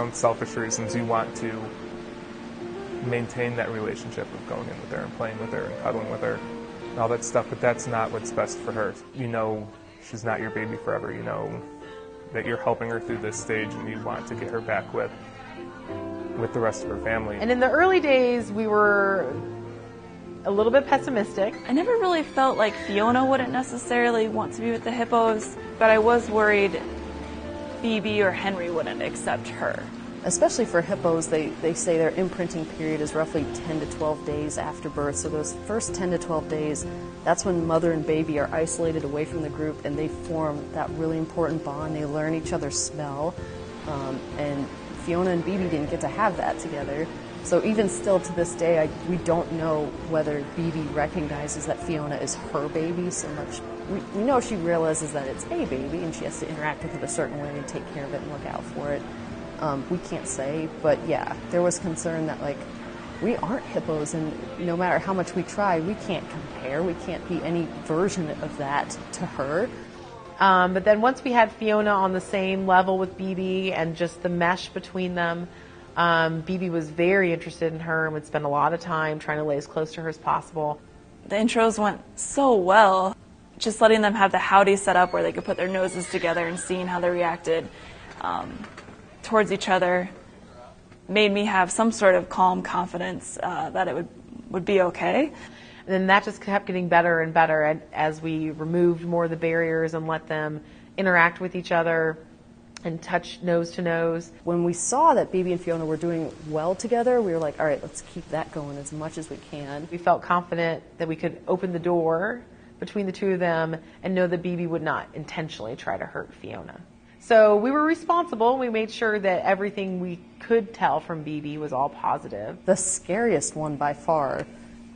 own selfish reasons, you want to maintain that relationship of going in with her and playing with her and cuddling with her and all that stuff, but that's not what's best for her. You know she's not your baby forever. You know that you're helping her through this stage and you want to get her back with with the rest of her family. And in the early days, we were a little bit pessimistic. I never really felt like Fiona wouldn't necessarily want to be with the hippos, but I was worried Phoebe or Henry wouldn't accept her. Especially for hippos, they, they say their imprinting period is roughly 10 to 12 days after birth. So those first 10 to 12 days, that's when mother and baby are isolated away from the group and they form that really important bond. They learn each other's smell. Um, and Fiona and Bibi didn't get to have that together. So even still to this day, I, we don't know whether Bibi recognizes that Fiona is her baby so much. We, we know she realizes that it's a baby and she has to interact with it a certain way and take care of it and look out for it. Um, we can't say, but yeah, there was concern that like we aren't hippos, and no matter how much we try, we can't compare. We can't be any version of that to her. Um, but then once we had Fiona on the same level with Bibi and just the mesh between them, um, Bibi was very interested in her and would spend a lot of time trying to lay as close to her as possible. The intros went so well. Just letting them have the howdy set up where they could put their noses together and seeing how they reacted um, towards each other made me have some sort of calm confidence uh, that it would would be okay. And then that just kept getting better and better as we removed more of the barriers and let them interact with each other and touch nose to nose. When we saw that Bibi and Fiona were doing well together, we were like, all right, let's keep that going as much as we can. We felt confident that we could open the door between the two of them and know that Bibi would not intentionally try to hurt Fiona. So we were responsible. We made sure that everything we could tell from Bibi was all positive. The scariest one by far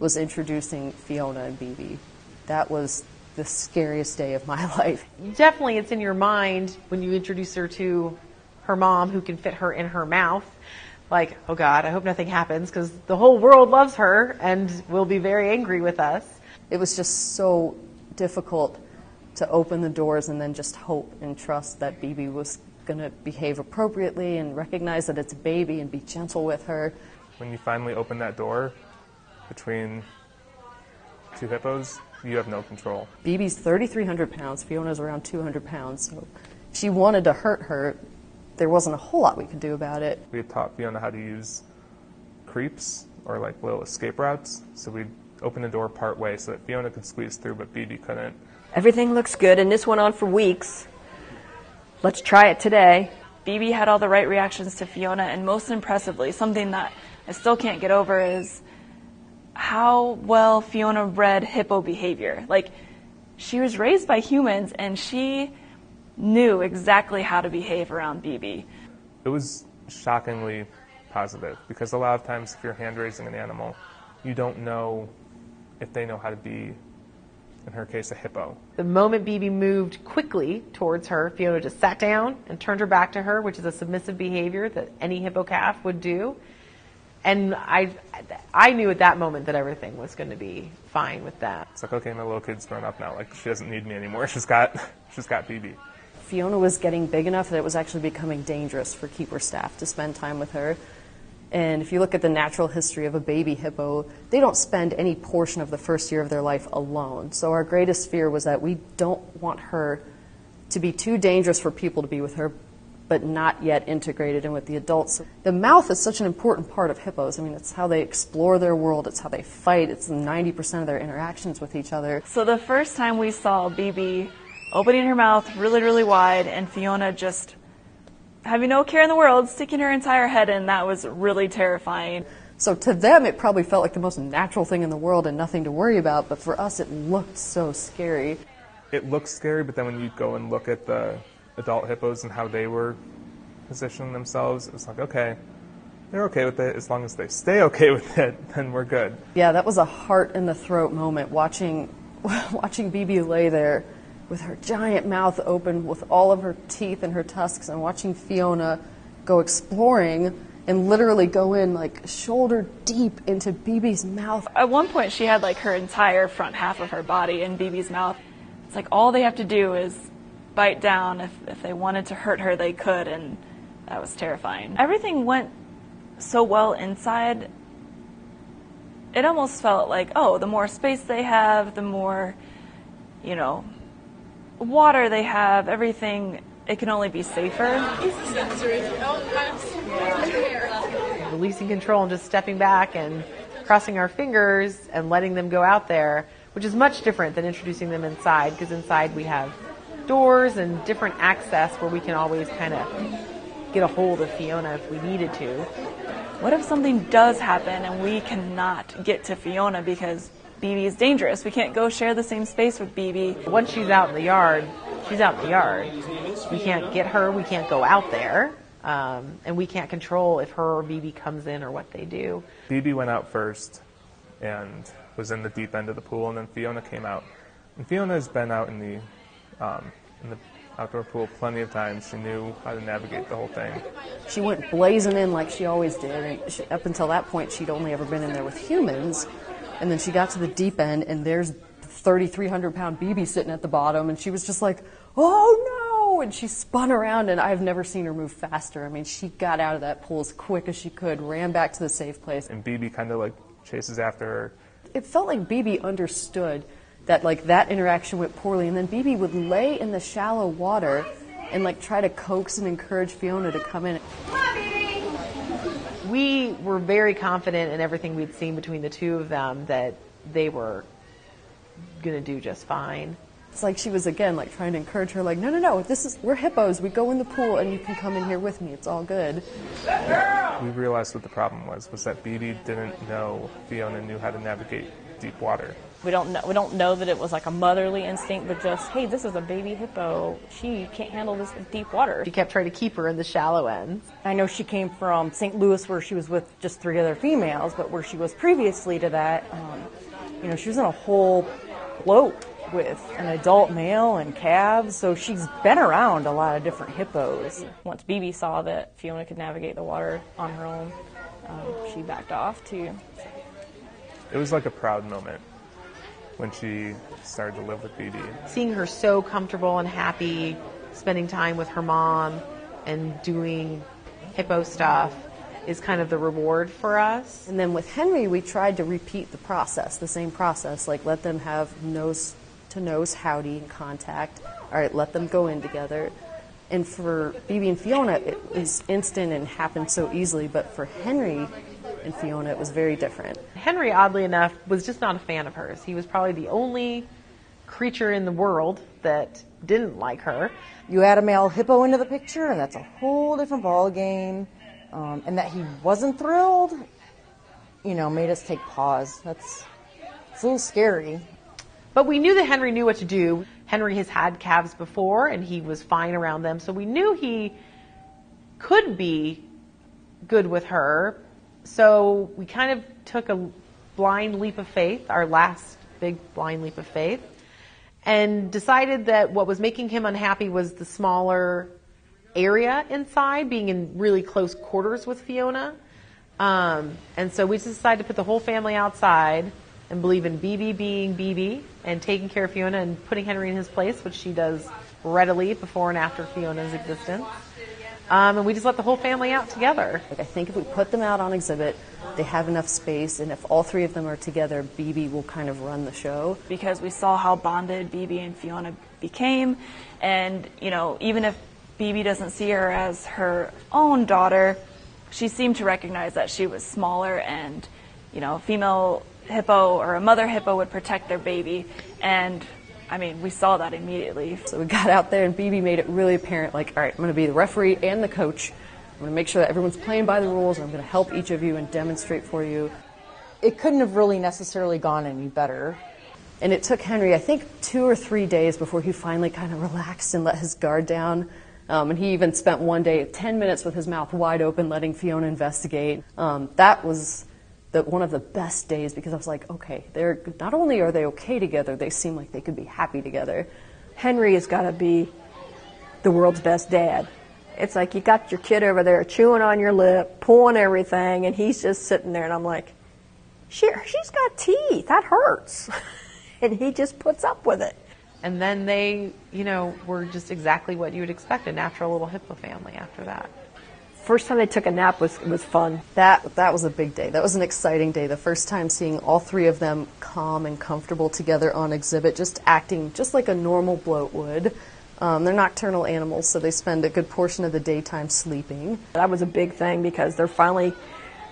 was introducing Fiona and Bibi. That was the scariest day of my life. Definitely, it's in your mind when you introduce her to her mom who can fit her in her mouth. Like, oh God, I hope nothing happens because the whole world loves her and will be very angry with us. It was just so difficult to open the doors and then just hope and trust that Bibi was going to behave appropriately and recognize that it's a baby and be gentle with her. When you finally open that door between two hippos, you have no control. Bibi's 3,300 pounds, Fiona's around 200 pounds, so if she wanted to hurt her, there wasn't a whole lot we could do about it. We had taught Fiona how to use creeps or like little escape routes, so we'd open the door part way so that Fiona could squeeze through, but Bibi couldn't. Everything looks good, and this went on for weeks. Let's try it today. Bibi had all the right reactions to Fiona, and most impressively, something that I still can't get over is how well Fiona read hippo behavior. Like, she was raised by humans, and she knew exactly how to behave around Bibi. It was shockingly positive because a lot of times, if you're hand raising an animal, you don't know if they know how to be in her case, a hippo. The moment Bibi moved quickly towards her, Fiona just sat down and turned her back to her, which is a submissive behavior that any hippo calf would do. And I, I knew at that moment that everything was going to be fine with that. It's like, okay, my little kid's grown up now. Like, she doesn't need me anymore. She's got, she's got Bibi. Fiona was getting big enough that it was actually becoming dangerous for keeper staff to spend time with her. And if you look at the natural history of a baby hippo, they don't spend any portion of the first year of their life alone. So our greatest fear was that we don't want her to be too dangerous for people to be with her, but not yet integrated in with the adults. The mouth is such an important part of hippos. I mean, it's how they explore their world, it's how they fight, it's 90% of their interactions with each other. So the first time we saw Bibi opening her mouth really, really wide and Fiona just having no care in the world, sticking her entire head in, that was really terrifying. So to them, it probably felt like the most natural thing in the world and nothing to worry about, but for us, it looked so scary. It looks scary, but then when you go and look at the adult hippos and how they were positioning themselves, it's like, okay, they're okay with it as long as they stay okay with it, then we're good. Yeah, that was a heart in the throat moment watching watching Bibi lay there with her giant mouth open with all of her teeth and her tusks and watching Fiona go exploring and literally go in like shoulder deep into Bibi's mouth. At one point, she had like her entire front half of her body in Bibi's mouth. It's like all they have to do is bite down. If, if they wanted to hurt her, they could. And That was terrifying. Everything went so well inside. It almost felt like, oh, the more space they have, the more, you know, water they have, everything, it can only be safer. releasing control and just stepping back and crossing our fingers and letting them go out there, which is much different than introducing them inside because inside we have doors and different access where we can always kind of get a hold of Fiona if we needed to. What if something does happen and we cannot get to Fiona because Bibi is dangerous? We can't go share the same space with Bibi. Once she's out in the yard, she's out in the yard. We can't get her, we can't go out there. Um, and we can't control if her or Bibi comes in or what they do. Bibi went out first and was in the deep end of the pool, and then Fiona came out. And Fiona has been out in the um, in the outdoor pool plenty of times. She knew how to navigate the whole thing. She went blazing in like she always did. And she, up until that point, she'd only ever been in there with humans. And then she got to the deep end, and there's 3,300 pound Bibi sitting at the bottom, and she was just like, oh no! And she spun around, and I've never seen her move faster. I mean, she got out of that pool as quick as she could, ran back to the safe place. And Bibi kind of like chases after her. It felt like Bibi understood that like that interaction went poorly, and then Bibi would lay in the shallow water and like try to coax and encourage Fiona to come in. We were very confident in everything we'd seen between the two of them that they were going to do just fine. It's like she was again like trying to encourage her, like, no, no, no, this is we're hippos. We go in the pool, and you can come in here with me. It's all good. We realized what the problem was was that Bibi didn't know Fiona knew how to navigate deep water. We don't know, we don't know that it was like a motherly instinct, but just hey, this is a baby hippo. She can't handle this deep water. She kept trying to keep her in the shallow ends. I know she came from St. Louis where she was with just three other females, but where she was previously to that, um, you know, she was in a whole bloat with an adult male and calves, so she's been around a lot of different hippos. Once Bibi saw that Fiona could navigate the water on her own, um, she backed off too. It was like a proud moment when she started to live with Bibi. Seeing her so comfortable and happy, spending time with her mom and doing hippo stuff is kind of the reward for us. And then with Henry, we tried to repeat the process, the same process, like let them have nose to nose howdy and contact. All right, let them go in together. And for Bibi and Fiona, it was instant and happened so easily. But for Henry and Fiona, it was very different. Henry, oddly enough, was just not a fan of hers. He was probably the only creature in the world that didn't like her. You add a male hippo into the picture, and that's a whole different ball game. Um, and that he wasn't thrilled, you know, made us take pause. That's it's a little scary. But we knew that Henry knew what to do. Henry has had calves before and he was fine around them. So we knew he could be good with her. So we kind of took a blind leap of faith, our last big blind leap of faith, and decided that what was making him unhappy was the smaller area inside, being in really close quarters with Fiona. Um, and so we just decided to put the whole family outside and believe in Bibi being Bibi and taking care of Fiona and putting Henry in his place, which she does readily before and after Fiona's existence. Um, and we just let the whole family out together. Like I think if we put them out on exhibit, they have enough space, and if all three of them are together, Bibi will kind of run the show. because we saw how bonded Bibi and Fiona became. And, you know, even if Bibi doesn't see her as her own daughter, she seemed to recognize that she was smaller and, you know, a female hippo or a mother hippo would protect their baby. And, I mean, we saw that immediately. So we got out there, and Bibi made it really apparent like, all right, I'm going to be the referee and the coach. I'm going to make sure that everyone's playing by the rules, and I'm going to help each of you and demonstrate for you. It couldn't have really necessarily gone any better. And it took Henry, I think, two or three days before he finally kind of relaxed and let his guard down. Um, and he even spent one day, 10 minutes with his mouth wide open, letting Fiona investigate. Um, that was the, one of the best days because I was like, okay, they're not only are they okay together, they seem like they could be happy together. Henry has got to be the world's best dad. It's like you got your kid over there chewing on your lip, pulling everything, and he's just sitting there, and I'm like, sure, she's got teeth. That hurts. and he just puts up with it. And then they, you know, were just exactly what you would expect a natural little hippo family after that. First time they took a nap was was fun. That that was a big day. That was an exciting day. The first time seeing all three of them calm and comfortable together on exhibit, just acting just like a normal bloat would. Um, they're nocturnal animals, so they spend a good portion of the daytime sleeping. That was a big thing because they're finally.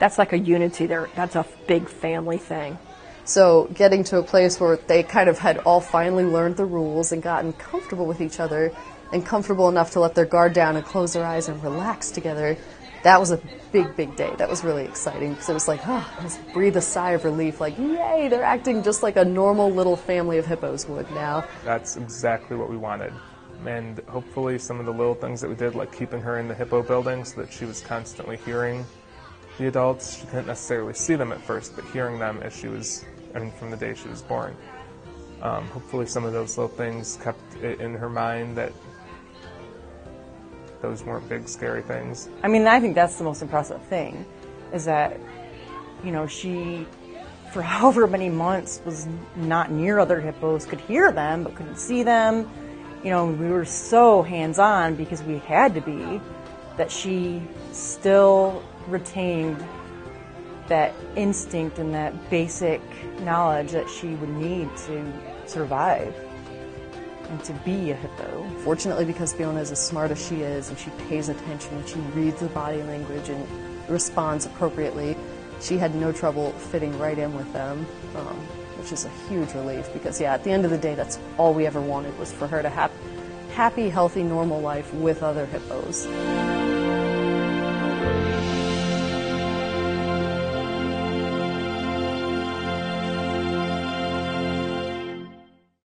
That's like a unity. There, that's a big family thing. So getting to a place where they kind of had all finally learned the rules and gotten comfortable with each other and comfortable enough to let their guard down and close their eyes and relax together, that was a big, big day. That was really exciting because it was like, oh, I just breathe a sigh of relief. Like, yay, they're acting just like a normal little family of hippos would now. That's exactly what we wanted. And hopefully, some of the little things that we did, like keeping her in the hippo building so that she was constantly hearing the adults. She couldn't necessarily see them at first, but hearing them as she was, I mean, from the day she was born. Um, hopefully, some of those little things kept it in her mind that those weren't big, scary things. I mean, I think that's the most impressive thing, is that, you know, she, for however many months, was not near other hippos, could hear them, but couldn't see them. You know, we were so hands on because we had to be, that she still retained that instinct and that basic knowledge that she would need to survive and to be a hippo. Fortunately, because Fiona is as smart as she is and she pays attention and she reads the body language and responds appropriately, she had no trouble fitting right in with them, um, which is a huge relief because, yeah, at the end of the day, that's all we ever wanted was for her to have happy, healthy, normal life with other hippos.